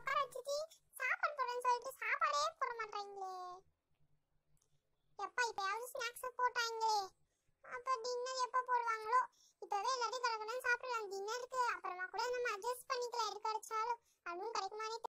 உட்கார வச்சுட்டு சாப்பாடு போடுறேன்னு சொல்லிட்டு சாப்பாடே போட மாட்டாங்களே எப்பா இப்பயாவது ஸ்நாக்ஸ் போட்டாங்களே அப்ப டின்னர் எப்ப போடுவாங்களோ? இப்பவே எல்லாத்தையும் கடகடன்னு சாப்பிடலாம். டின்னருக்கு அப்புறம்